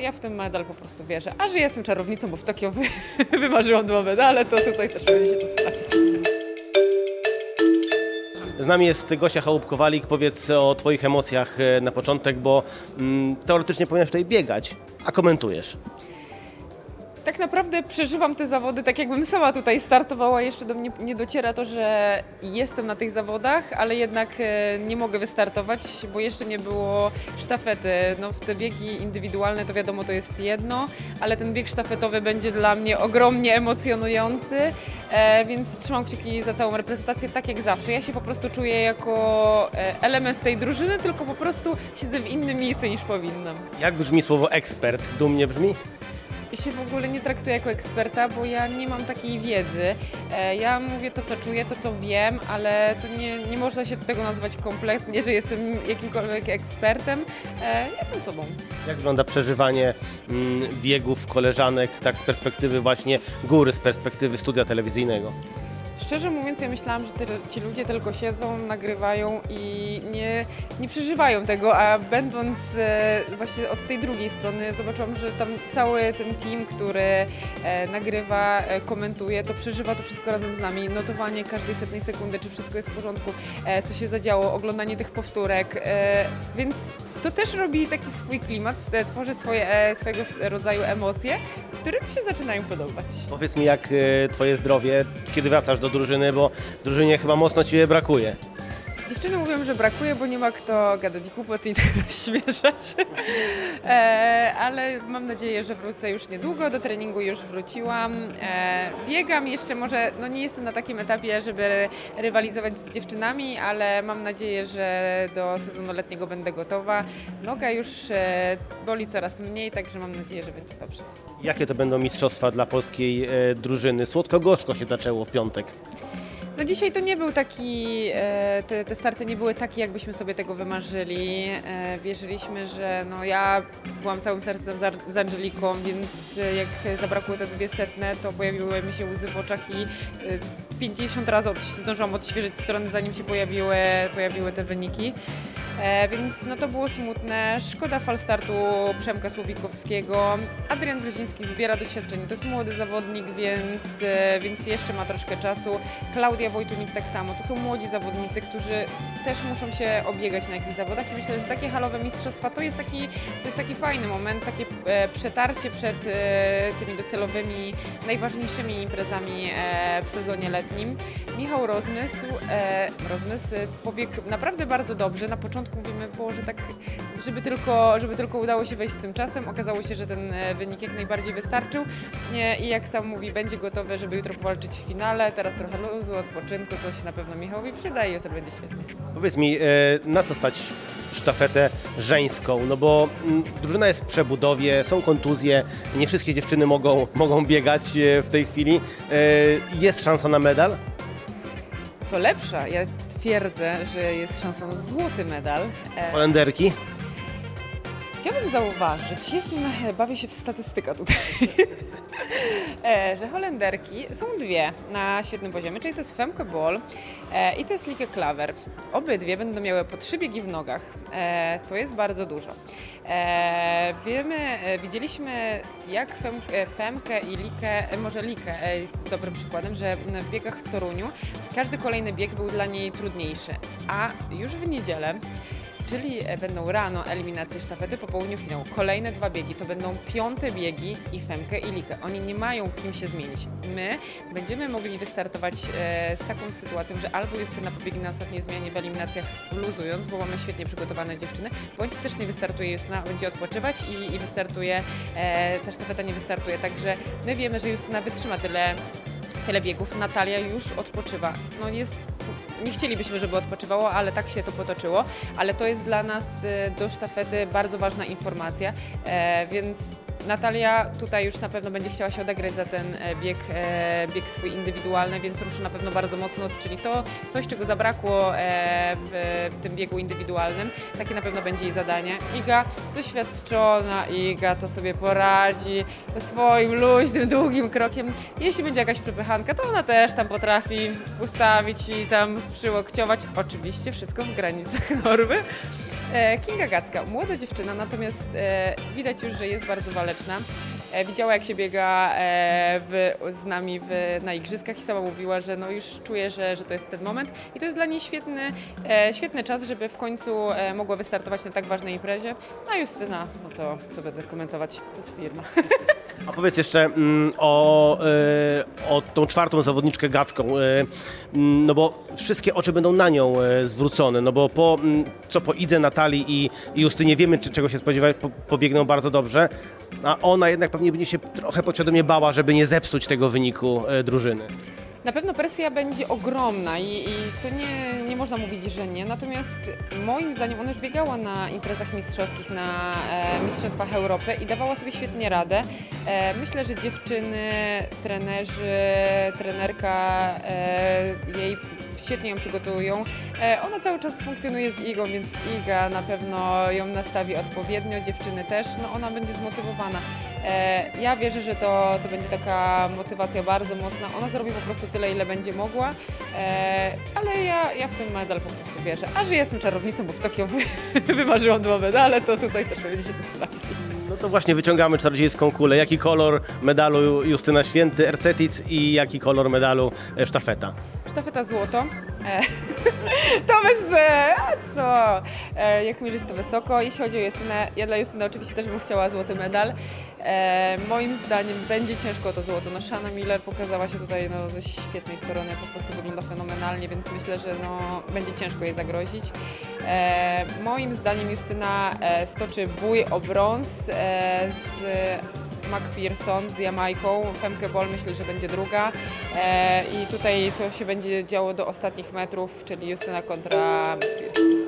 Ja w ten medal po prostu wierzę. A że jestem czarownicą, bo w Tokio wy, wymarzyłam dwa medale, to tutaj też będzie się to sprawdzić. Z nami jest Gosia Chałupkowalik. Powiedz o Twoich emocjach e, na początek, bo mm, teoretycznie powinnaś tutaj biegać, a komentujesz. Tak naprawdę przeżywam te zawody tak, jakbym sama tutaj startowała. Jeszcze do mnie nie dociera to, że jestem na tych zawodach, ale jednak e, nie mogę wystartować, bo jeszcze nie było sztafety. No, w te biegi indywidualne to wiadomo, to jest jedno, ale ten bieg sztafetowy będzie dla mnie ogromnie emocjonujący, e, więc trzymam kciuki za całą reprezentację, tak jak zawsze. Ja się po prostu czuję jako e, element tej drużyny, tylko po prostu siedzę w innym miejscu niż powinnam. Jak brzmi słowo ekspert? Dumnie brzmi? Się w ogóle nie traktuję jako eksperta, bo ja nie mam takiej wiedzy. E, Ja mówię to, co czuję, to, co wiem, ale to nie, nie można się tego nazwać kompletnie, że jestem jakimkolwiek ekspertem. E, Jestem sobą. Jak wygląda przeżywanie mm, biegów koleżanek, tak z perspektywy właśnie góry, z perspektywy studia telewizyjnego? Szczerze mówiąc, ja myślałam, że ci ludzie tylko siedzą, nagrywają i nie, nie przeżywają tego, a będąc e, właśnie od tej drugiej strony zobaczyłam, że tam cały ten team, który e, nagrywa, e, komentuje, to przeżywa to wszystko razem z nami. Notowanie każdej setnej sekundy, czy wszystko jest w porządku, co się zadziało, oglądanie tych powtórek, więc to też robi taki swój klimat, tworzy swoje, swojego rodzaju emocje, które mi się zaczynają podobać. Powiedz mi, jak e, Twoje zdrowie, kiedy wracasz do drużyny, bo drużynie chyba mocno Ciebie brakuje. Dziewczyny mówią, że brakuje, bo nie ma kto gadać głupot i tak śmieszać. E, ale mam nadzieję, że wrócę już niedługo. Do treningu już wróciłam. E, biegam jeszcze może, no nie jestem na takim etapie, żeby rywalizować z dziewczynami, ale mam nadzieję, że do sezonu letniego będę gotowa. Noga już e, boli coraz mniej, także mam nadzieję, że będzie dobrze. Jakie to będą mistrzostwa dla polskiej e, drużyny? Słodko-gorzko się zaczęło w piątek. No dzisiaj to nie był taki, e, te, te starty nie były takie, jakbyśmy sobie tego wymarzyli. E, Wierzyliśmy, że no ja byłam całym sercem z Angeliką, więc e, jak zabrakło te dwie setne, to pojawiły mi się łzy w oczach i e, z 50 razy od, zdążyłam odświeżyć strony, zanim się pojawiły, pojawiły te wyniki. E, więc no to było smutne. Szkoda falstartu Przemka Słowikowskiego. Adrian Brzeziński zbiera doświadczenie. To jest młody zawodnik, więc, e, więc jeszcze ma troszkę czasu. Klaudia Wojtunik tak samo. To są młodzi zawodnicy, którzy też muszą się obiegać na jakichś zawodach i myślę, że takie halowe mistrzostwa to jest taki, to jest taki fajny moment, takie e, przetarcie przed tymi docelowymi, najważniejszymi imprezami w sezonie letnim. Michał Rozmysł, Rozmysł pobiegł naprawdę bardzo dobrze. Na początku mówimy było, że tak, żeby tylko, żeby tylko udało się wejść z tym czasem. Okazało się, że ten e, wynik jak najbardziej wystarczył i jak sam mówi, będzie gotowy, żeby jutro powalczyć w finale. Teraz trochę luzu, odpoczynku, co się na pewno Michałowi przyda i jutro będzie świetnie. Powiedz mi, e, na co stać sztafetę żeńską? No bo mm, drużyna jest w przebudowie, są kontuzje, nie wszystkie dziewczyny mogą, mogą biegać e, w tej chwili. Jest szansa na medal? Co lepsza, ja twierdzę, że jest szansa na złoty medal. E, Holenderki? Chciałabym zauważyć, jestem, bawię się w statystykę tutaj, e, że Holenderki są dwie na świetnym poziomie, czyli to jest Femke Ball e, i to jest Lieke Klaver. Obydwie będą miały po trzy biegi w nogach. To jest bardzo dużo. E, Wiemy, e, widzieliśmy jak Femke, Femke i Likę, e, może Likę e, jest dobrym przykładem, że w biegach w Toruniu każdy kolejny bieg był dla niej trudniejszy, a już w niedzielę Czyli e, będą rano eliminacje sztafety, po południu finał. Kolejne dwa biegi to będą piąte biegi i Femkę i Likę. Oni nie mają kim się zmienić. My będziemy mogli wystartować e, z taką sytuacją, że albo Justyna pobiegnie na ostatniej zmianie w eliminacjach luzując, bo mamy świetnie przygotowane dziewczyny, bądź też nie wystartuje Justyna, będzie odpoczywać i, i wystartuje, e, ta sztafeta nie wystartuje. Także my wiemy, że Justyna wytrzyma tyle tyle biegów. Natalia już odpoczywa. No jest, nie chcielibyśmy, żeby odpoczywało, ale tak się to potoczyło. Ale to jest dla nas e, do sztafety bardzo ważna informacja, e, więc Natalia tutaj już na pewno będzie chciała się odegrać za ten e, bieg, e, bieg swój indywidualny, więc ruszy na pewno bardzo mocno, czyli to coś, czego zabrakło e, w tym biegu indywidualnym. Takie na pewno będzie jej zadanie. Iga, doświadczona Iga, to sobie poradzi swoim luźnym, długim krokiem. Jeśli będzie jakaś przepychanka, to ona też tam potrafi ustawić i tam sprzylokciować. Oczywiście wszystko w granicach normy. E, Kinga Gacka, młoda dziewczyna, natomiast e, widać już, że jest bardzo waleczna. E, widziała jak się biega w, z nami w, na igrzyskach i sama mówiła, że no już czuje, że, że to jest ten moment i to jest dla niej świetny, świetny czas, żeby w końcu mogła wystartować na tak ważnej imprezie. No Justyna, no to co będę komentować, to jest firma. A powiedz jeszcze mm, o, e, o tą czwartą zawodniczkę Gacką, mm, no bo wszystkie oczy będą na nią e, zwrócone, no bo po, mm, co po Idze, Natalii i, i Justynie wiemy, czy, czego się spodziewać, po, pobiegną bardzo dobrze, a ona jednak pewnie będzie się trochę podświadomie bała, żeby nie zepsuć tego wyniku drużyny. Na pewno presja będzie ogromna i, i to nie, nie można mówić, że nie. Natomiast moim zdaniem ona już biegała na imprezach mistrzowskich, na e, Mistrzostwach Europy i dawała sobie świetnie radę. E, myślę, że dziewczyny, trenerzy, trenerka e, jej świetnie ją przygotują. E, ona cały czas funkcjonuje z Igą, więc Iga na pewno ją nastawi odpowiednio, dziewczyny też. No ona będzie zmotywowana. E, ja wierzę, że to, to będzie taka motywacja bardzo mocna. Ona zrobi po prostu tyle, ile będzie mogła, e, ale ja, ja w ten medal po prostu wierzę. A że jestem czarownicą, bo w Tokio wy, wymarzyłam dwa medale, to tutaj też będzie się to sprawdzić. No to właśnie wyciągamy czarodziejską kulę. Jaki kolor medalu Justyna Święty, Ercetic i jaki kolor medalu e, sztafeta? Sztafeta złoto. E, to bez... E, a co? E, jak mierzyć to wysoko. Jeśli chodzi o Justynę, ja dla Justyny oczywiście też bym chciała złoty medal. E, moim zdaniem będzie ciężko o to złoto. No, Shanna Miller pokazała się tutaj no, ze świetnej strony, po prostu wygląda fenomenalnie, więc myślę, że no, będzie ciężko jej zagrozić. E, moim zdaniem Justyna e, stoczy bój o brąz e, z McPherson z Jamajką. Femke Ball myślę, że będzie druga. E, I tutaj to się będzie działo do ostatnich metrów, czyli Justyna kontra McPherson.